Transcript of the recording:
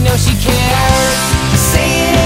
know she cares. Say it.